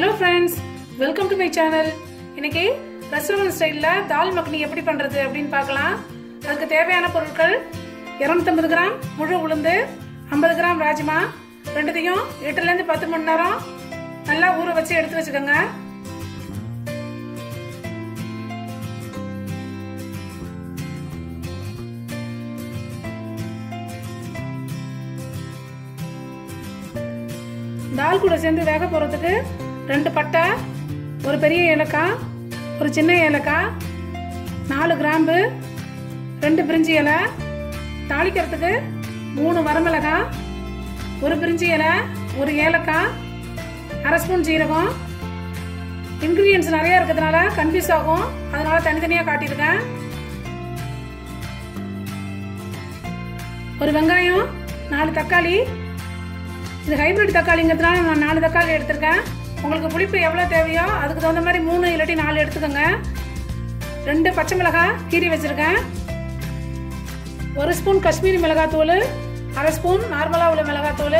Hello friends welcome to my channel இன்னைக்கு restaurant ஸ்டைலில் தால் மக்னி எப்படி பண்ணுறது அப்படின்னு பார்க்கலாம். அதுக்கு தேவையான பொருட்கள் 250 கிராம் முழு உளுந்து ஐம்பது கிராம் ராஜ்மா ரெண்டுத்தையும் எட்டுலேருந்து பத்து மணி நேரம் நல்லா ஊற வச்சு எடுத்து வச்சுக்கோங்க. தால் கூட சேர்ந்து வேக போகிறதுக்கு ரெண்டு பட்டை ஒரு பெரிய ஏலக்காய் ஒரு சின்ன ஏலக்காய் நாலு கிராம்பு ரெண்டு பிரிஞ்சி இலை தாளிக்கிறதுக்கு மூணு வரமிளகாய் ஒரு பிரிஞ்சி இலை ஒரு ஏலக்காய் அரை ஸ்பூன் ஜீரகம். இன்க்ரீடியன்ஸ் நிறைய இருக்கிறதுனால கன்ஃபியூஸ் ஆகும். அதனால தனித்தனியாக காட்டியிருக்கேன். ஒரு வெங்காயம் நாலு தக்காளி. இது ஹைபிரிட் தக்காளிங்கிறதுனால நான் நாலு தக்காளி எடுத்திருக்கேன். உங்களுக்கு புளிப்பு எவ்வளோ தேவையோ அதுக்கு தகுந்த மாதிரி மூணு இல்லாட்டி நாலு எடுத்துக்கோங்க. ரெண்டு பச்சை மிளகாய் கீரி வச்சுருக்கேன். ஒரு ஸ்பூன் காஷ்மீரி மிளகாத்தூள் அரை ஸ்பூன் நார்மலாக உள்ள மிளகாத்தூள்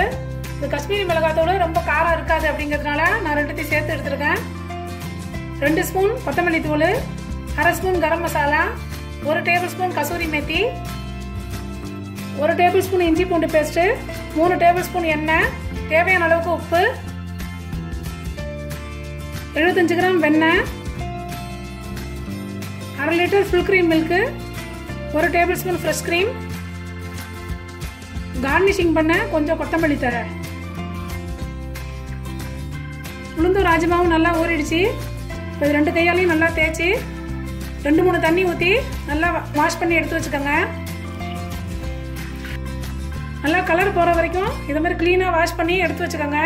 இந்த காஷ்மீரி மிளகாத்தூள் ரொம்ப காரம் இருக்காது அப்படிங்கிறதுனால நான் ரெண்டுத்தையும் சேர்த்து எடுத்துருக்கேன். ரெண்டு ஸ்பூன் கொத்தமல்லி தூள் அரை ஸ்பூன் கரம் மசாலா ஒரு டேபிள் ஸ்பூன் கசூரி மேத்தி ஒரு டேபிள் ஸ்பூன் இஞ்சி பூண்டு பேஸ்ட்டு மூணு டேபிள் ஸ்பூன் எண்ணெய் தேவையான அளவுக்கு உப்பு எழுபத்தஞ்சு கிராம் வெண்ணெய் அரை லிட்டர் ஃபுல் க்ரீம் மில்க்கு ஒரு tablespoon fresh cream garnishing பண்ண கொஞ்சம் கொத்தமல்லி தர உளுந்தும் ராஜமாவும் நல்லா ஊறிடுச்சு. இப்போ இது ரெண்டு கையாலையும் நல்லா தேய்ச்சி ரெண்டு மூணு தண்ணி ஊற்றி நல்லா வாஷ் பண்ணி எடுத்து வச்சுக்கோங்க. நல்லா கலர் போகிற வரைக்கும் இதை மாதிரி க்ளீனாக வாஷ் பண்ணி எடுத்து வச்சுக்கோங்க.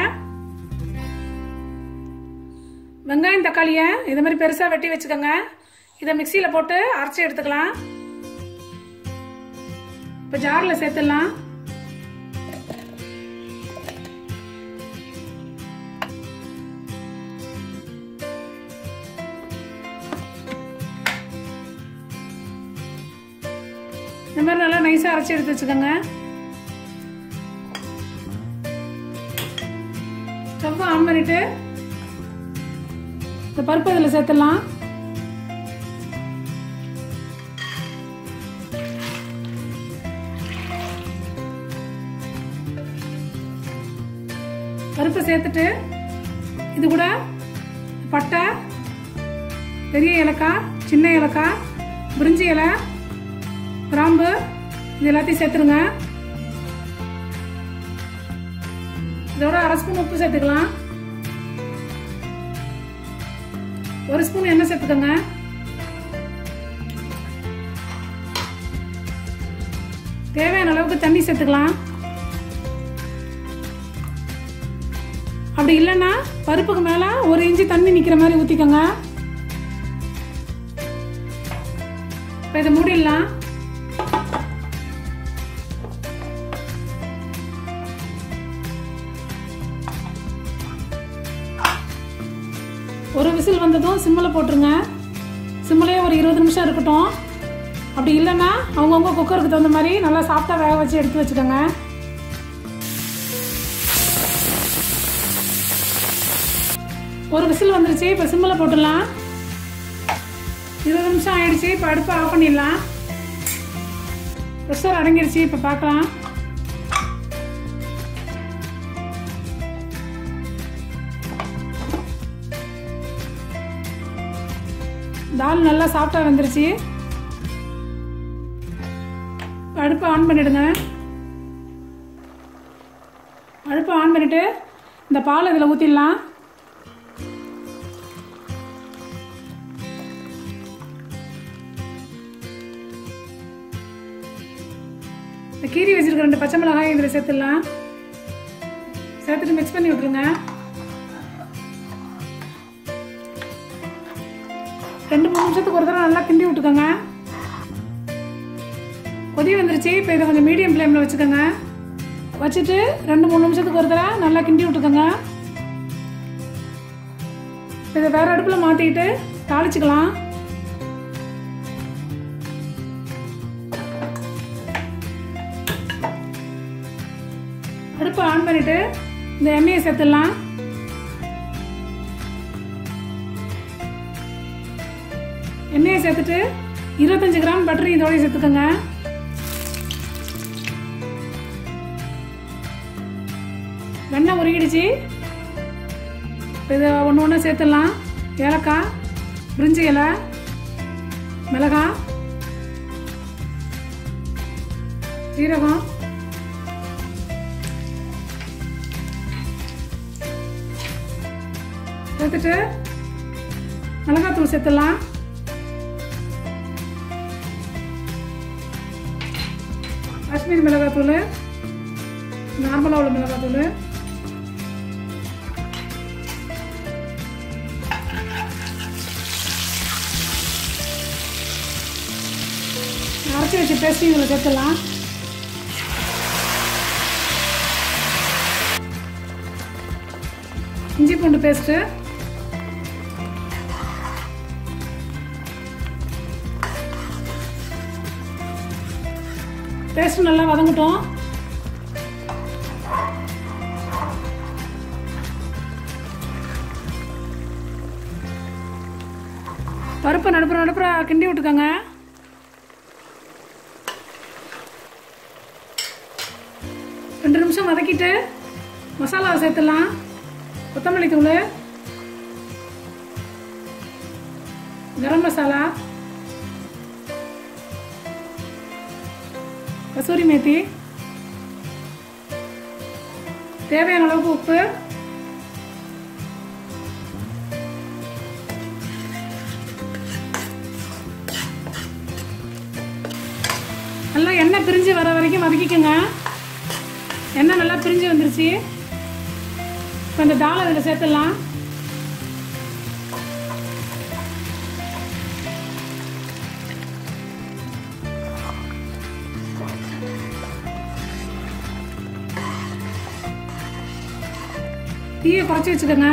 வெங்காயம் தக்காளியை இதை மாதிரி பெருசாக வெட்டி வச்சுக்கோங்க. இதை மிக்சியில் போட்டு அரைச்சி எடுத்துக்கலாம். இப்போ ஜாரில் சேர்த்துடலாம். இந்த மாதிரி நல்லா நைஸாக அரைச்சி எடுத்து வச்சுக்கோங்க. ஸ்டவ் ஆன் பண்ணிவிட்டு இந்த பருப்பு இதில் சேர்த்துடலாம். பருப்பை சேர்த்துட்டு இது கூட பட்டை பெரிய ஏலக்காய் சின்ன ஏலக்காய் பிரிஞ்சி இலை கிராம்பு இது எல்லாத்தையும் சேர்த்துருங்க. இதோட அரை ஸ்பூன் உப்பு சேர்த்துக்கலாம். ஒரு ஸ்பூன் எண்ணெய் சேர்த்துக்கோங்க. தேவையான அளவுக்கு தண்ணி சேர்த்துக்கலாம். அப்படி இல்லைன்னா பருப்புக்கு மேலே ஒரு இன்ச்சு தண்ணி நிற்கிற மாதிரி ஊற்றிக்கோங்க இப்போ இதை மூடிடலாம். வந்ததும் சிம்மில் போட்டுருங்க. சிம்மிலே ஒரு இருபது நிமிஷம் இருக்கட்டும். அப்படி இல்லைன்னா அவங்கவுங்க குக்கருக்கு தகுந்த மாதிரி நல்லா சாஃப்டாக வேக வச்சு எடுத்து வச்சுக்கோங்க. ஒரு விசில் வந்துருச்சு இப்போ சிம்மில் போட்டுடலாம். இருபது நிமிஷம் ஆயிடுச்சு இப்போ அடுப்பை ஆஃப் பண்ணிடலாம். ப்ரெஷர் அடங்கிருச்சு இப்போ பார்க்கலாம். தால் நல்லா சாஃப்டாக வந்துருச்சு. அடுப்பை ஆன் பண்ணிடுங்க. அடுப்பை ஆன் பண்ணிவிட்டு இந்த பால் இதில் ஊற்றிடலாம் இந்த கீரி வச்சிருக்க ரெண்டு பச்சை மிளகாய் இதில் சேர்த்துடலாம். சேர்த்துட்டு மிக்ஸ் பண்ணி விட்ருங்க ரெண்டு மூணு நிமிஷத்துக்கு ஒரு தடவை நல்லா கிண்டி விட்டுக்கோங்க. கொதி வந்துருச்சு. இப்போ இதை கொஞ்சம் மீடியம் ஃப்ளேமில் வச்சுக்கோங்க. வச்சுட்டு ரெண்டு மூணு நிமிஷத்துக்கு ஒரு தடவை நல்லா கிண்டி விட்டுக்கோங்க. இதை வேற அடுப்பில் மாற்றிக்கிட்டு தாளிச்சுக்கலாம். அடுப்பை ஆன் பண்ணிவிட்டு இந்த எண்ணெயை சேர்த்துடலாம். எண்ணெயை சேர்த்துட்டு இருபத்தஞ்சு கிராம் பட்டர் இதோடய சேர்த்துக்கோங்க. வெண்ணெய் உருகிடுச்சு. இதை ஒன்று ஒன்று சேர்த்துடலாம். ஏலக்காய் பிரிஞ்சி இலை மிளகாய் சீரகம். சேர்த்துட்டு மிளகாத்தூள் சேர்த்துடலாம். காஷ்மீரி மிளகாத்தூள் நார்மலாக உள்ள மிளகாத்தூள். அரைச்சி வச்ச பேஸ்ட்டு இதில் சேர்த்துடலாம். இஞ்சி பூண்டு பேஸ்ட்டு பேஸ்ட் நல்லா வதங்கட்டும். பருப்பை நடுப்புற நடுப்புற கிண்டி விட்டுக்கோங்க. ரெண்டு நிமிஷம் வதக்கிட்டு மசாலாவை சேர்த்துடலாம். கொத்தமல்லி தூள் கரம் மசாலா. கசூரி மேத்தி. தேவையான அளவுக்கு உப்பு. நல்லா எண்ணெய் பிரிஞ்சு வர வரைக்கும் வதக்கிக்கோங்க. எண்ணெய் நல்லா பிரிஞ்சு வந்துருச்சு. இப்போ இந்த தாளை இதில் சேர்த்துடலாம். தீயை குறைச்சி வச்சுக்கோங்க.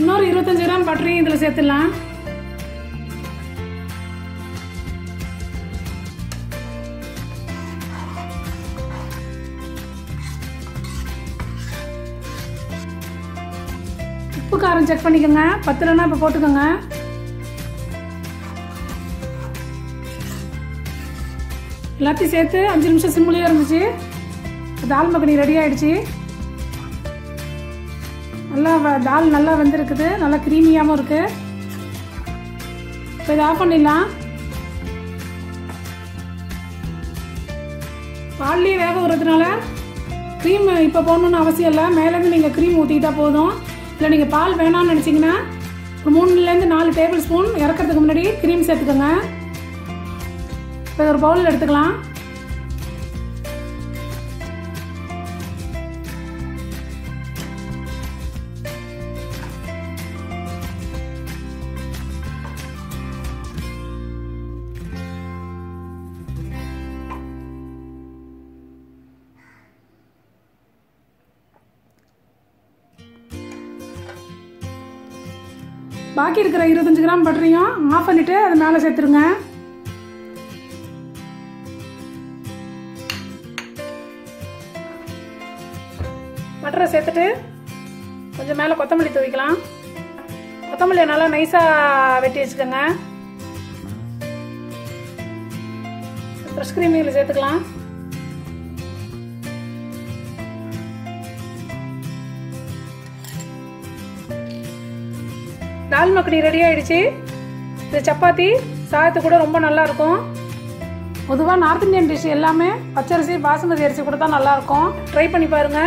இன்னொரு இருபத்தஞ்சு கிராம் பட்டரையும் இதில் சேர்த்துடலாம். உப்பு காரம் செக் பண்ணிக்கோங்க. பத்துலன்னா இப்போ போட்டுக்கோங்க. எல்லாத்தையும் சேர்த்து அஞ்சு நிமிஷம் சிம்லேயே இருந்துச்சு. தால் மக்கனி ரெடி ஆயிடுச்சு. நல்லா வ- தால் நல்லா வெந்திருக்குது. நல்லா க்ரீமியாகவும் இருக்கு. இப்போ இதை ஆஃப் பண்ணிடலாம். பால்லேயே வேக விடுறதுனால க்ரீம் இப்போ போடணும்னு அவசியம் இல்லை. மேலேருந்து நீங்கள் க்ரீம் ஊற்றிக்கிட்டா போதும். இல்லை நீங்கள் பால் வேணாம்னு நினச்சிங்கன்னா ஒரு மூணுலேருந்து நாலு டேபிள் ஸ்பூன் இறக்கிறதுக்கு முன்னாடி க்ரீம் சேர்த்துக்கோங்க. இப்போ ஒரு பவுலில் எடுத்துக்கலாம். பாக்கி இருக்கிற இருபத்தஞ்சு கிராம் பட்டரையும் ஆஃப் பண்ணிவிட்டு அது மேலே சேர்த்துருங்க பட்டரை சேர்த்துட்டு கொஞ்சம் மேலே கொத்தமல்லி தூவிக்கலாம். கொத்தமல்லியை நல்லா நைஸாக வெட்டி வச்சுக்கோங்க. ஃப்ரெஷ் க்ரீம் இதில் சேர்த்துக்கலாம். தால் மக்கடி ரெடி ஆயிடுச்சு. இந்த சப்பாத்தி சாதத்து கூட ரொம்ப நல்லா இருக்கும். பொதுவாக நார்த் இந்தியன் டிஷ் எல்லாமே பச்சரிசி பாசுமதி அரிசி கூட தான் நல்லா இருக்கும். ட்ரை பண்ணி பாருங்க.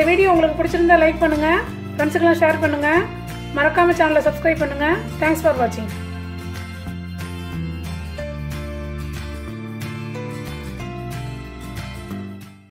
இந்த வீடியோ உங்களுக்கு பிடிச்சிருந்தா லைக் பண்ணுங்கள் ஃப்ரெண்ட்ஸுக்கெல்லாம் ஷேர் பண்ணுங்கள் மறக்காமல் சேனலை சப்ஸ்கிரைப் பண்ணுங்க. தேங்க்ஸ் ஃபார் வாட்சிங்